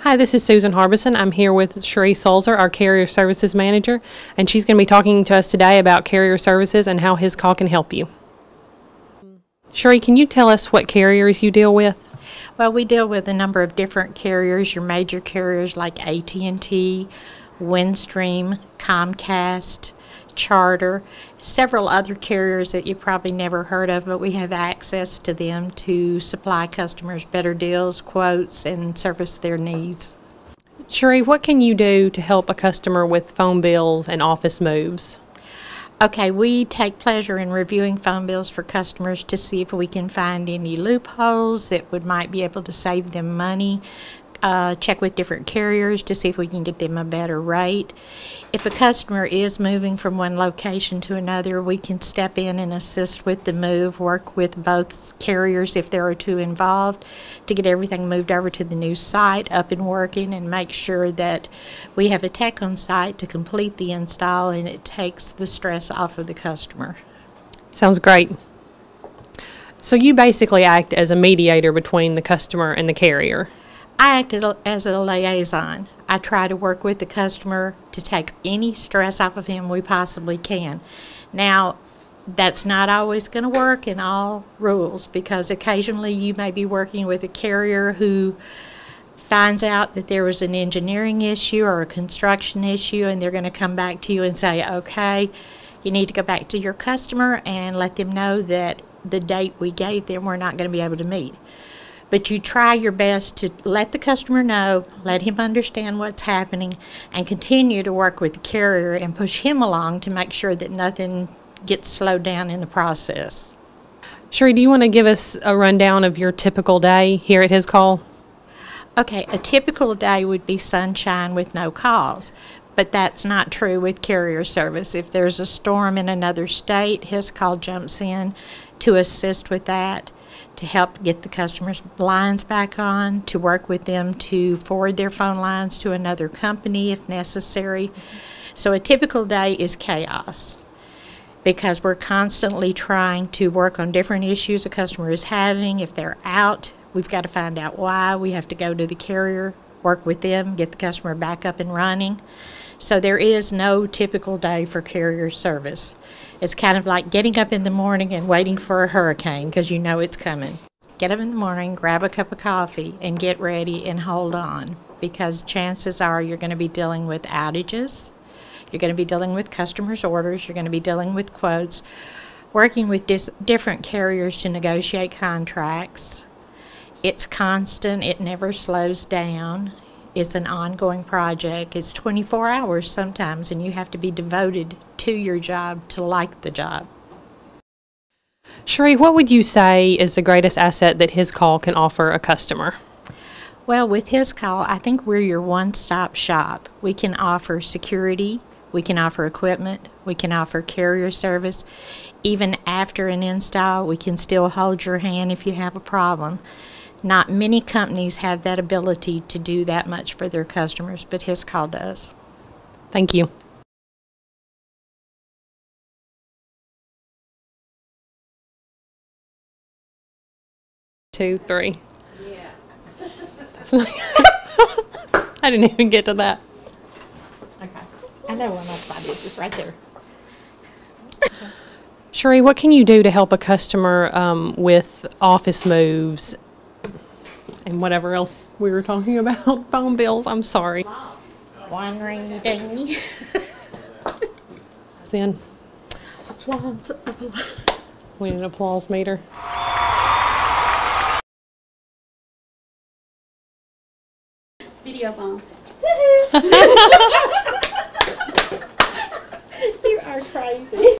Hi, this is Susan Harbison. I'm here with Cherie Sulzer, our Carrier Services Manager, and she's going to be talking to us today about Carrier Services and how Hiscall can help you. Cherie, can you tell us what carriers you deal with? Well, we deal with a number of different carriers, your major carriers like AT&T, Windstream, Comcast, Charter, several other carriers that you probably never heard of, but we have access to them to supply customers better deals, quotes, and service their needs. Cherie, what can you do to help a customer with phone bills and office moves? Okay, we take pleasure in reviewing phone bills for customers to see if we can find any loopholes that would might be able to save them money uh, check with different carriers to see if we can get them a better rate. If a customer is moving from one location to another, we can step in and assist with the move, work with both carriers if there are two involved to get everything moved over to the new site, up and working, and make sure that we have a tech on site to complete the install and it takes the stress off of the customer. Sounds great. So you basically act as a mediator between the customer and the carrier. I act as a liaison. I try to work with the customer to take any stress off of him we possibly can. Now, that's not always going to work in all rules because occasionally you may be working with a carrier who finds out that there was an engineering issue or a construction issue and they're going to come back to you and say, okay, you need to go back to your customer and let them know that the date we gave them we're not going to be able to meet but you try your best to let the customer know, let him understand what's happening, and continue to work with the carrier and push him along to make sure that nothing gets slowed down in the process. Cherie, do you want to give us a rundown of your typical day here at Hiscall? Okay, a typical day would be sunshine with no calls, but that's not true with carrier service. If there's a storm in another state, Hiscall jumps in to assist with that to help get the customers' lines back on, to work with them to forward their phone lines to another company if necessary. So a typical day is chaos because we're constantly trying to work on different issues a customer is having. If they're out, we've got to find out why. We have to go to the carrier, work with them, get the customer back up and running. So there is no typical day for carrier service. It's kind of like getting up in the morning and waiting for a hurricane because you know it's coming. Get up in the morning, grab a cup of coffee, and get ready and hold on because chances are you're going to be dealing with outages, you're going to be dealing with customers' orders, you're going to be dealing with quotes, working with different carriers to negotiate contracts. It's constant, it never slows down is an ongoing project. It's 24 hours sometimes, and you have to be devoted to your job to like the job. Cherie, what would you say is the greatest asset that Hiscall can offer a customer? Well, with Hiscall, I think we're your one stop shop. We can offer security, we can offer equipment, we can offer carrier service. Even after an install, we can still hold your hand if you have a problem. Not many companies have that ability to do that much for their customers, but Hiscall does. Thank you. Two, three. Yeah. I didn't even get to that. Okay. I know one my spot is. It's right there. Cherie, what can you do to help a customer um, with office moves and whatever else we were talking about. Phone bills, I'm sorry. One rainy day. in. Applause, applause. We need an applause meter. Video bomb. you are crazy.